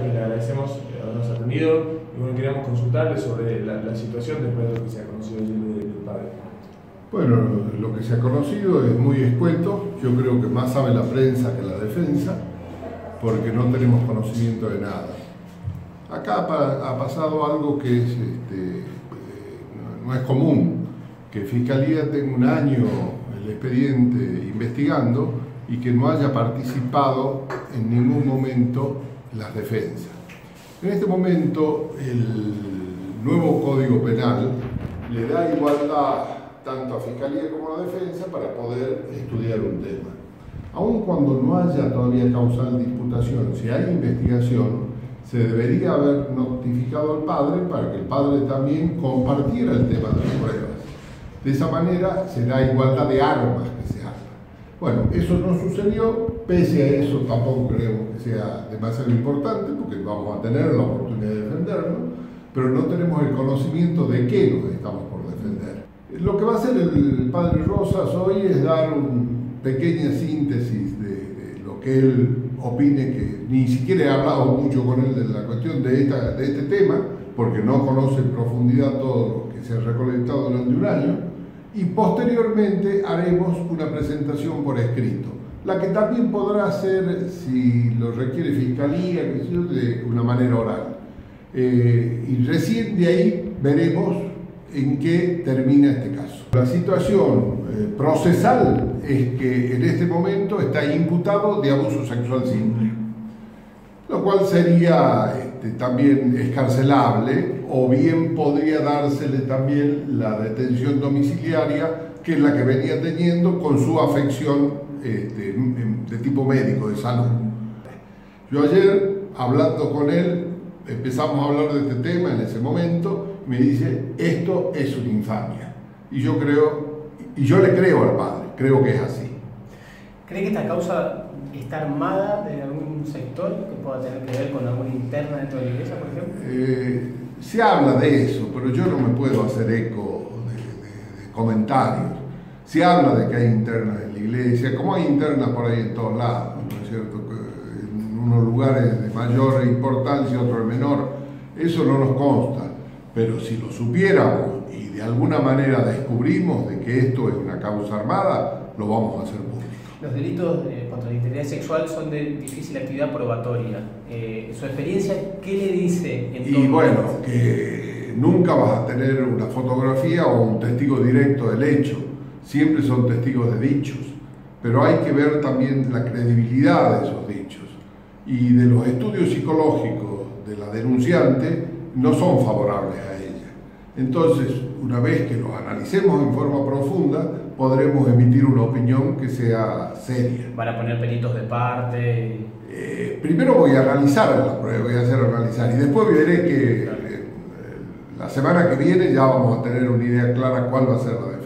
Que le agradecemos habernos atendido y bueno, queríamos consultarle sobre la, situación después de lo que se ha conocido ayer del padre. Bueno, lo que se ha conocido es muy escueto, yo creo que más sabe la prensa que la defensa, porque no tenemos conocimiento de nada. Acá ha pasado algo que es, este, eh, no es común, que Fiscalía tenga un año el expediente investigando y que no haya participado en ningún momento las defensas. En este momento el nuevo Código Penal le da igualdad tanto a Fiscalía como a la defensa para poder estudiar un tema. Aun cuando no haya todavía causal de imputación, si hay investigación, se debería haber notificado al padre para que el padre también compartiera el tema de las pruebas. De esa manera será igualdad de armas que se haga. Bueno, eso no sucedió, pese a eso tampoco creemos que sea demasiado importante, porque vamos a tener la oportunidad de defendernos, pero no tenemos el conocimiento de qué nos estamos por defender. Lo que va a hacer el padre Rosas hoy es dar una pequeña síntesis de, lo que él opine, que ni siquiera he hablado mucho con él de la cuestión de, esta, de este tema, porque no conoce en profundidad todo lo que se ha recolectado durante un año, y posteriormente haremos una presentación por escrito, la que también podrá hacer, si lo requiere Fiscalía, de una manera oral. Eh, y recién de ahí veremos en qué termina este caso. La situación eh, procesal es que en este momento está imputado de abuso sexual simple, lo cual sería este, también escarcelable o bien podría dársele también la detención domiciliaria, que es la que venía teniendo con su afección este, de tipo médico, de salud. Yo ayer, hablando con él, empezamos a hablar de este tema en ese momento, me dice, esto es una infamia. Y yo creo, y yo le creo al padre, creo que es así. ¿Cree que esta causa está armada de algún sector que pueda tener que ver con alguna interna dentro de la iglesia, por ejemplo? Eh, se habla de eso, pero yo no me puedo hacer eco de, comentarios. Se habla de que hay internas en la iglesia, como hay internas por ahí en todos lados, ¿no es cierto? En unos lugares de mayor importancia, otros de menor. Eso no nos consta, pero si lo supiéramos y de alguna manera descubrimos de que esto es una causa armada, lo vamos a hacer público. Los delitos eh, contra la integridad sexual son de difícil actividad probatoria. Eh, ¿Su experiencia qué le dice en Y bueno, que nunca vas a tener una fotografía o un testigo directo del hecho. Siempre son testigos de dichos. Pero hay que ver también la credibilidad de esos dichos. Y de los estudios psicológicos de la denunciante no son favorables a. Entonces, una vez que los analicemos en forma profunda, podremos emitir una opinión que sea seria. ¿Van a poner peritos de parte? Eh, primero voy a analizar la prueba, voy a hacer analizar y después veré que eh, la semana que viene ya vamos a tener una idea clara cuál va a ser la defensa.